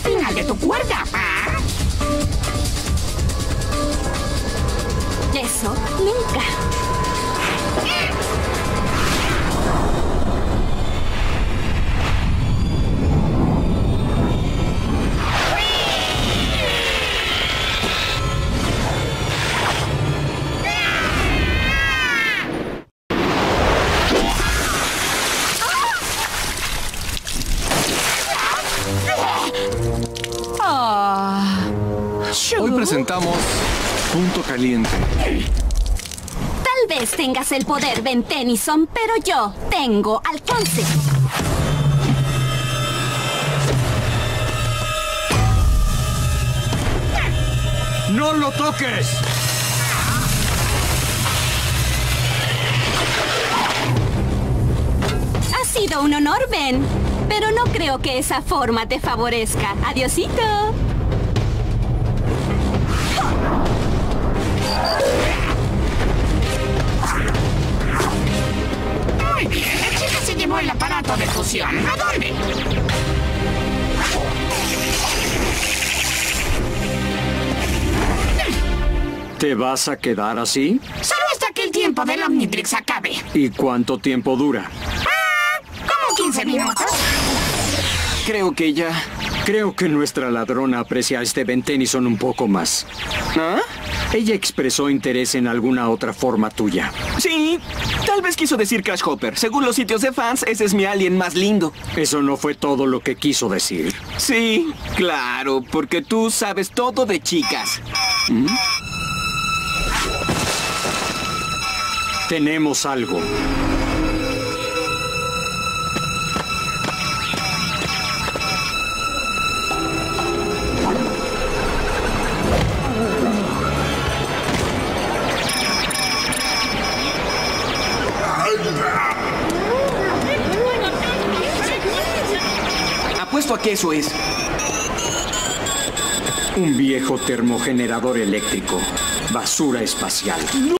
final de tu cuerda, ¿ah? Eso, nunca. Presentamos Punto Caliente. Tal vez tengas el poder, Ben Tennyson, pero yo tengo alcance. ¡No lo toques! Ha sido un honor, Ben. Pero no creo que esa forma te favorezca. Adiosito. Muy bien, la chica se llevó el aparato de fusión. ¿A dónde? ¿Te vas a quedar así? Solo hasta que el tiempo del Omnitrix acabe. ¿Y cuánto tiempo dura? Ah, como 15 minutos. Creo que ya... Creo que nuestra ladrona aprecia a este Ben Tennyson un poco más. ¿Ah? Ella expresó interés en alguna otra forma tuya. Sí, tal vez quiso decir Crash Hopper. Según los sitios de fans, ese es mi alien más lindo. Eso no fue todo lo que quiso decir. Sí, claro, porque tú sabes todo de chicas. ¿Mm? Tenemos algo. Apuesto a que eso es. Un viejo termogenerador eléctrico. Basura espacial.